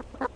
Ha ha!